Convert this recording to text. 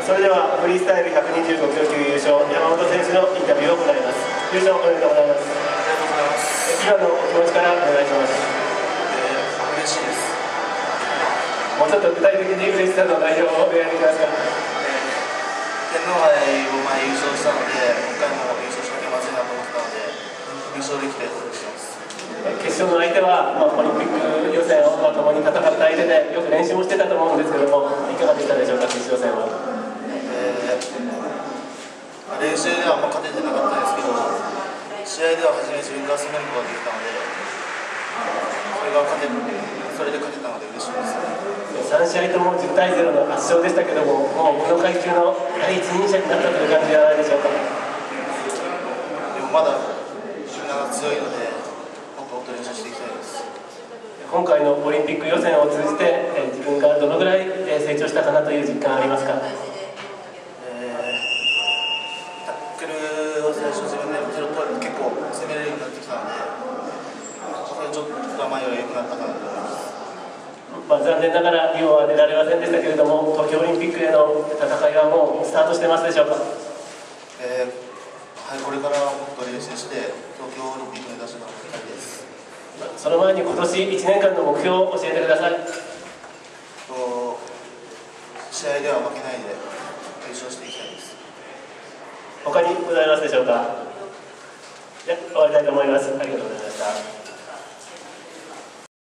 それではフリースタイル125キロ級優勝山本選手のインタビューを行います。優勝おめでとうございます。今のお気持ちからお願いします。嬉しいです。もうちょっと具体的に嬉しさの内容をお願いできます。か天皇杯を前優勝したので今回も優勝しなきゃまずいなと思ってたので優勝できてほっとしてます。決勝の相手は、まあ、オリンピック予選を共に戦った相手でよく練習もしてたと思うんですけどもいかがでしたでしょうか決勝戦は。えー練習ではあんま勝ててなかったですけど試合では初め自分が攻めることができたのでそれが勝てそれで勝てたので嬉しいです。3試合とも10対0の圧勝でしたけどももうこの階級の第一人者になったという感じじゃないでしょうか。でもまだ自分が強いのでもっともっと練習していきたいです。今回のオリンピック予選を通じて、えー自分がどのぐらいえー成長したかなという実感ありますかえータックルを最初自分でゼロポイント結構攻めれるようになってきたのでそれちょっと前より良くなったかなと思いますまあ、残念ながらリオは出られませんでしたけれども東京オリンピックへの戦いはもうスタートしてますでしょうか？えーはい、これからもっと練習して東京オリンピック目指して頑張りたいですその前に今年1年間の目標を教えてください。と試合では負けないで優勝していきたいです。他にございますでしょうか？じゃあ終わりたいと思います。ありがとうございました